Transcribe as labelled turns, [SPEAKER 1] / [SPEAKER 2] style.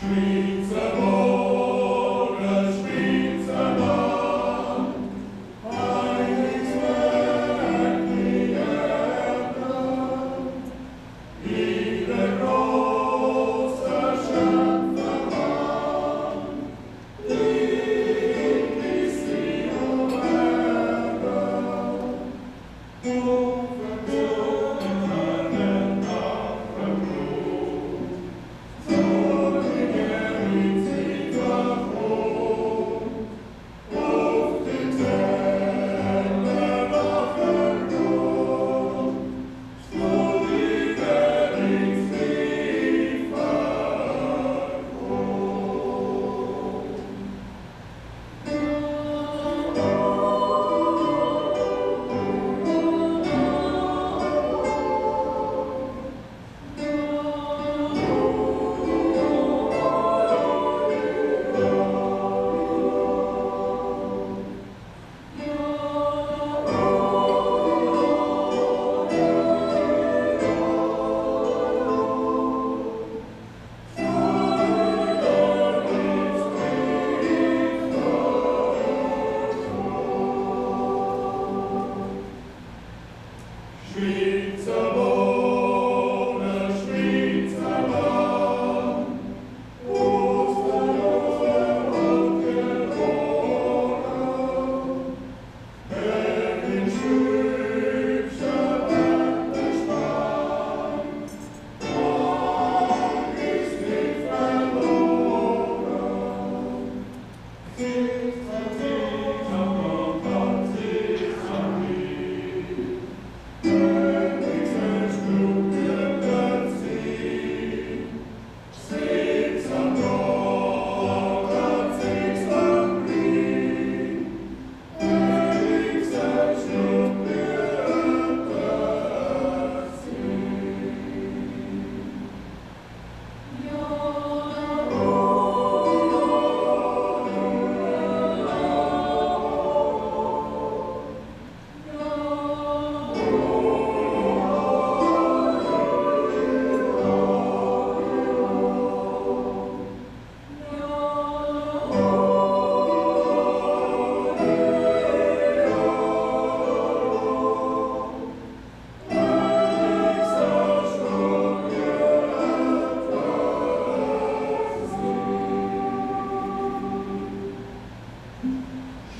[SPEAKER 1] Streets of